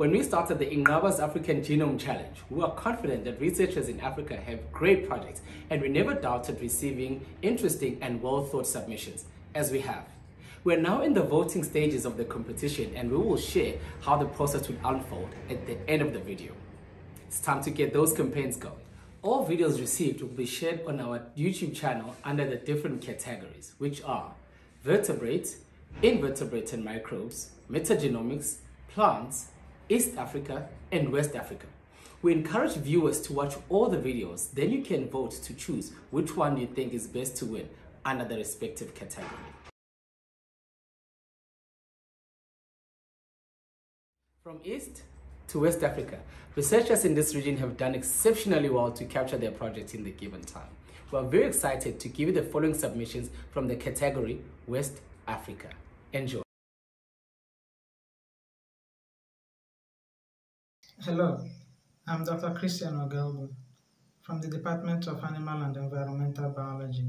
When we started the Inqaba's African Genome Challenge, we were confident that researchers in Africa have great projects, and we never doubted receiving interesting and well thought submissions, as we have. We're now in the voting stages of the competition, and we will share how the process will unfold at the end of the video. It's time to get those campaigns going. All videos received will be shared on our YouTube channel under the different categories, which are vertebrates, invertebrate and microbes, metagenomics, plants, East Africa, and West Africa. We encourage viewers to watch all the videos, then you can vote to choose which one you think is best to win under the respective category. From East to West Africa, researchers in this region have done exceptionally well to capture their projects in the given time. We are very excited to give you the following submissions from the category West Africa. Enjoy. Hello, I'm Dr. Christian Ogelbu from the Department of Animal and Environmental Biology,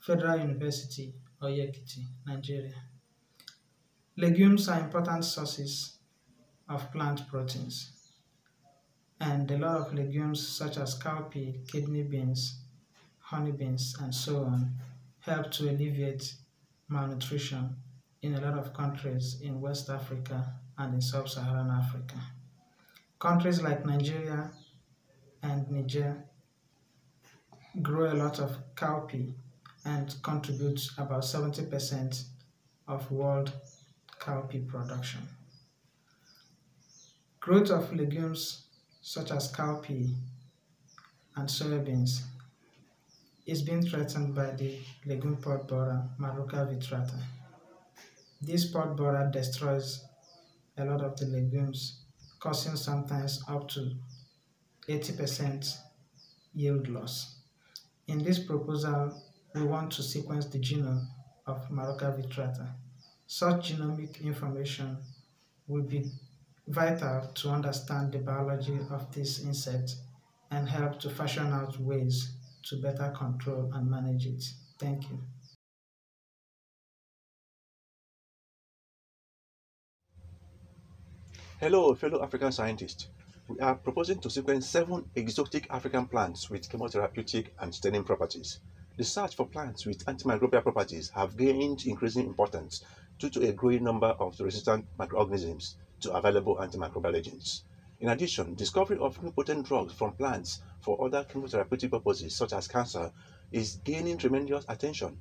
Federal University, Oye-Ekiti, Nigeria. Legumes are important sources of plant proteins, and a lot of legumes such as cowpea, kidney beans, honey beans, and so on help to alleviate malnutrition in a lot of countries in West Africa and in Sub-Saharan Africa. Countries like Nigeria and Niger grow a lot of cowpea and contribute about 70% of world cowpea production. Growth of legumes such as cowpea and soybeans is being threatened by the legume pod borer Maruca vitrata. This pod borer destroys a lot of the legumes causing sometimes up to 80% yield loss. In this proposal, we want to sequence the genome of Maruca vitrata. Such genomic information will be vital to understand the biology of this insect and help to fashion out ways to better control and manage it. Thank you. Hello, fellow African scientists. We are proposing to sequence seven exotic African plants with chemotherapeutic and staining properties. The search for plants with antimicrobial properties have gained increasing importance due to a growing number of resistant microorganisms to available antimicrobial agents. In addition, discovery of new potent drugs from plants for other chemotherapeutic purposes such as cancer is gaining tremendous attention.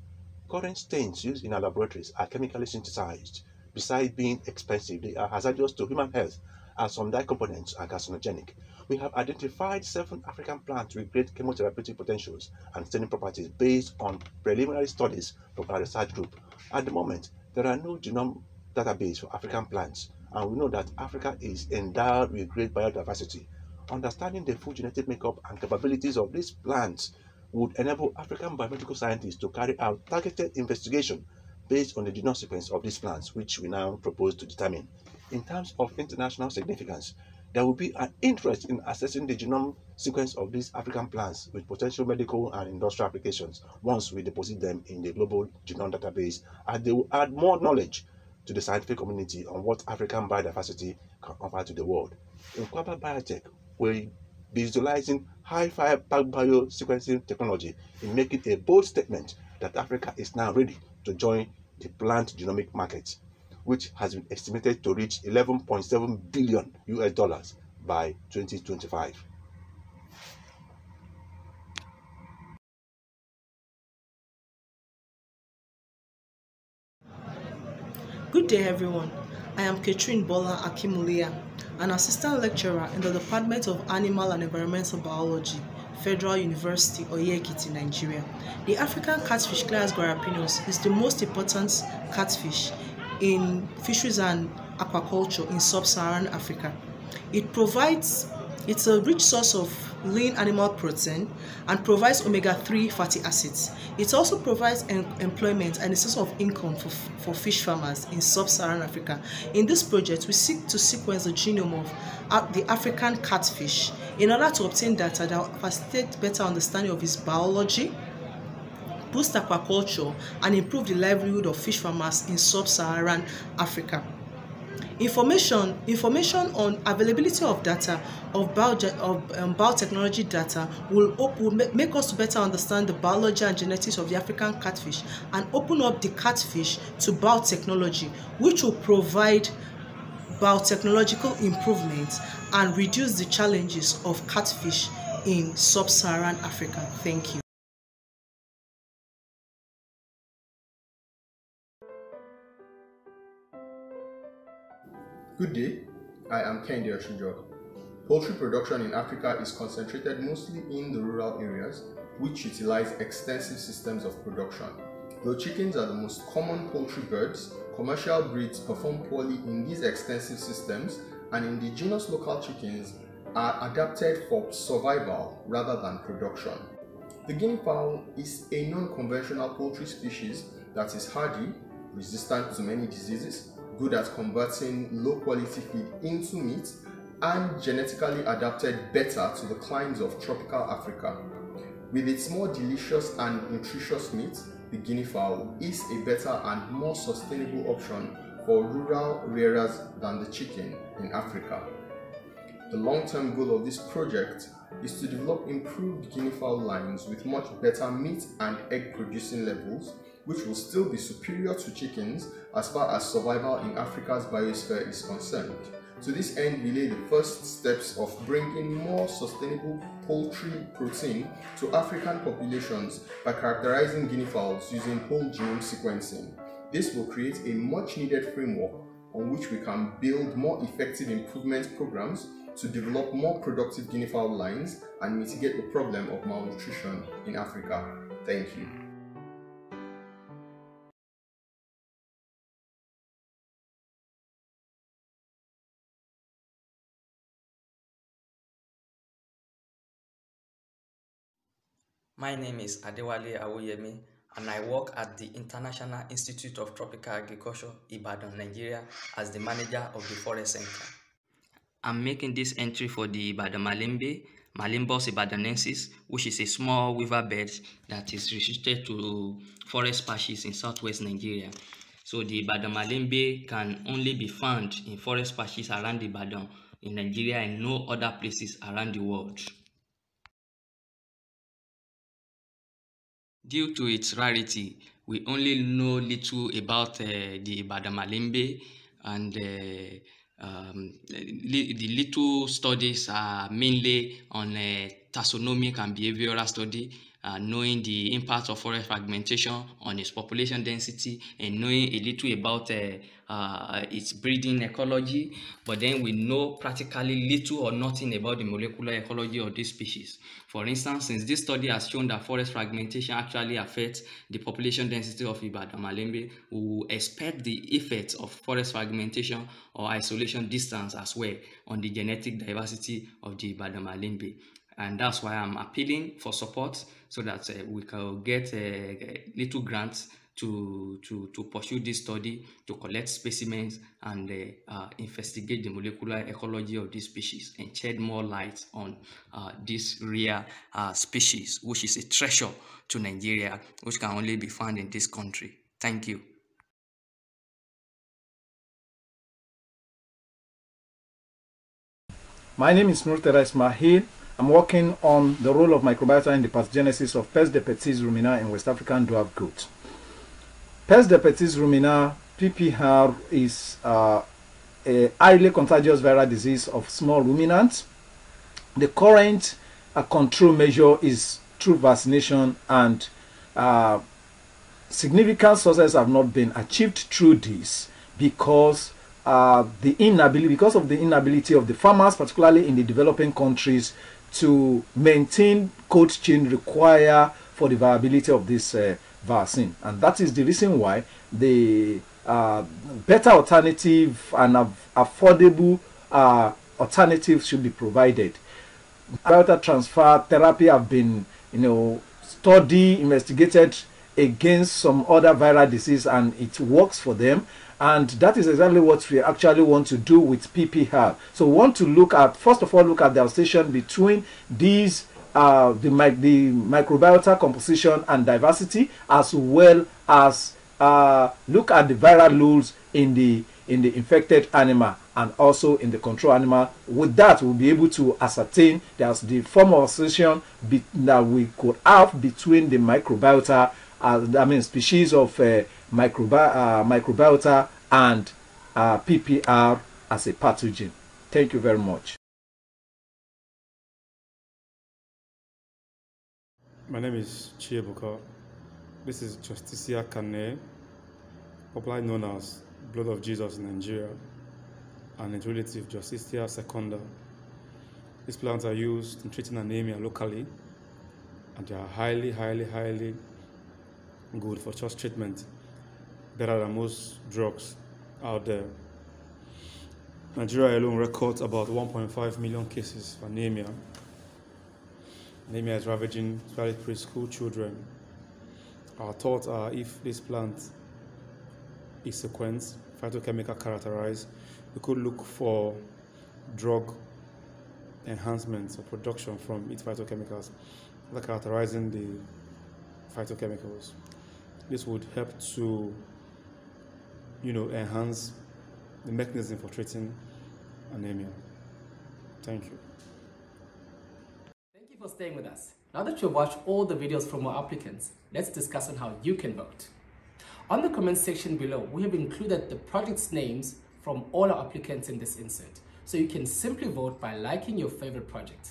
Current stains used in our laboratories are chemically synthesized besides being expensive, they are hazardous to human health as some dye components are carcinogenic. We have identified seven African plants with great chemotherapeutic potentials and staining properties based on preliminary studies from our research group. At the moment, there are no genome database for African plants, and we know that Africa is endowed with great biodiversity. Understanding the full genetic makeup and capabilities of these plants would enable African biomedical scientists to carry out targeted investigation based on the genome sequence of these plants, which we now propose to determine. In terms of international significance, there will be an interest in assessing the genome sequence of these African plants with potential medical and industrial applications once we deposit them in the global genome database, and they will add more knowledge to the scientific community on what African biodiversity can offer to the world. Inqaba Biotech, we be utilizing high-fi bio sequencing technology in making a bold statement that Africa is now ready to join the plant genomic market, which has been estimated to reach 11.7 billion US dollars by 2025. Good day, everyone. I am Katrine Bola Akimulia, an assistant lecturer in the Department of Animal and Environmental Biology, Federal University, Oye-Ekiti, Nigeria. The African catfish Clarias gariepinus is the most important catfish in fisheries and aquaculture in sub-Saharan Africa. It provides, it's a rich source of lean animal protein and provides omega-3 fatty acids. It also provides em employment and a source of income for, for fish farmers in sub-Saharan Africa. In this project, we seek to sequence the genome of uh, the African catfish in order to obtain data that will facilitate better understanding of its biology, boost aquaculture, and improve the livelihood of fish farmers in sub-Saharan Africa. Information, information on availability of data of, bio, of um, biotechnology data will, op- will make us better understand the biology and genetics of the African catfish and open up the catfish to biotechnology, which will provide biotechnological improvements and reduce the challenges of catfish in sub-Saharan Africa. Thank you. Good day, I am Kende Oshijo. Poultry production in Africa is concentrated mostly in the rural areas, which utilize extensive systems of production. Though chickens are the most common poultry birds, commercial breeds perform poorly in these extensive systems and indigenous local chickens are adapted for survival rather than production. The guinea fowl is a non-conventional poultry species that is hardy, resistant to many diseases, good at converting low quality feed into meat, and genetically adapted better to the climes of tropical Africa. With its more delicious and nutritious meat, the guinea fowl is a better and more sustainable option for rural rearers than the chicken in Africa. The long-term goal of this project is to develop improved guinea fowl lines with much better meat and egg producing levels which will still be superior to chickens as far as survival in Africa's biosphere is concerned. To this end, we lay the first steps of bringing more sustainable poultry protein to African populations by characterizing guinea fowls using whole genome sequencing. This will create a much needed framework on which we can build more effective improvement programs to develop more productive guinea fowl lines and mitigate the problem of malnutrition in Africa. Thank you. My name is Adewale Awoyemi and I work at the International Institute of Tropical Agriculture, Ibadan, Nigeria as the manager of the Forest Center. I'm making this entry for the Ibadan Malimbe, Malimbus ibadanensis, which is a small weaver bird that is restricted to forest patches in southwest Nigeria. So the Ibadan Malimbe can only be found in forest patches around Ibadan in Nigeria and no other places around the world. Due to its rarity, we only know little about uh, the Badamalimbe and uh, um, li the little studies are mainly on uh, taxonomic and behavioral study uh, knowing the impact of forest fragmentation on its population density and knowing a little about uh, uh, its breeding ecology, but then we know practically little or nothing about the molecular ecology of this species. For instance, since this study has shown that forest fragmentation actually affects the population density of Ibadan Malimbe, we will expect the effects of forest fragmentation or isolation distance as well on the genetic diversity of the Ibadan Malimbe. And that's why I'm appealing for support so that uh, we can get uh, little grants to, to, to pursue this study, to collect specimens and uh, uh, investigate the molecular ecology of this species and shed more light on uh, this rare species, which is a treasure to Nigeria, which can only be found in this country. Thank you. My name is Murtala Ismail. I'm working on the role of microbiota in the pathogenesis of Peste des Petits Ruminants in West African dwarf goat. Des Petits Ruminants, PPR, is uh, a highly contagious viral disease of small ruminants. The current uh, control measure is through vaccination and uh, significant success have not been achieved through this because uh, the inability because of the inability of the farmers particularly in the developing countries to maintain cold chain require for the viability of this uh, vaccine. And that is the reason why the uh, better alternative and affordable uh, alternatives should be provided. Biota transfer therapy have been, you know, studied, investigated against some other viral disease and it works for them and that is exactly what we actually want to do with PPR. So we want to look at, first of all, look at the association between these, uh, the, the microbiota composition and diversity, as well as uh, look at the viral loads in the in the infected animal and also in the control animal. With that, we'll be able to ascertain there's the form of association be, that we could have between the microbiota, uh, I mean species of uh, microbi uh, microbiota and uh, PPR as a pathogen. Thank you very much. My name is Chiebuka. This is Justicia carnea, popularly known as Blood of Jesus in Nigeria, and its relative Justicia secunda. These plants are used in treating anemia locally, and they are highly, highly, highly good for chest treatment, better than most drugs out there. Nigeria alone records about 1.5 million cases of anemia. Anemia is ravaging especially preschool children. Our thoughts are if this plant is sequenced, phytochemical characterized, we could look for drug enhancements or production from its phytochemicals characterizing the phytochemicals. This would help to, you know, enhance the mechanism for treating anemia. Thank you. Thank you for staying with us. Now that you've watched all the videos from our applicants, let's discuss on how you can vote. On the comment section below, we have included the project's names from all our applicants in this insert, so you can simply vote by liking your favorite project.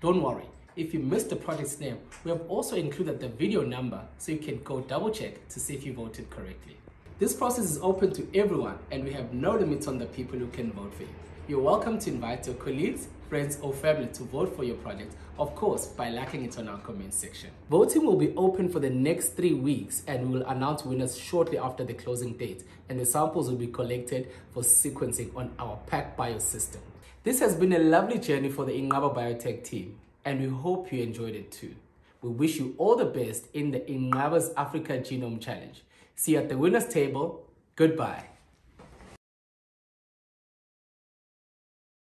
Don't worry, if you missed the project's name, we have also included the video number so you can go double check to see if you voted correctly. This process is open to everyone and we have no limits on the people who can vote for you. You're welcome to invite your colleagues, friends or family to vote for your project, of course by liking it on our comment section. Voting will be open for the next three weeks and we will announce winners shortly after the closing date and the samples will be collected for sequencing on our PacBio system. This has been a lovely journey for the Inqaba Biotech team and we hope you enjoyed it too. We wish you all the best in the Inqaba's Africa Genome Challenge. See you at the winner's table. Goodbye.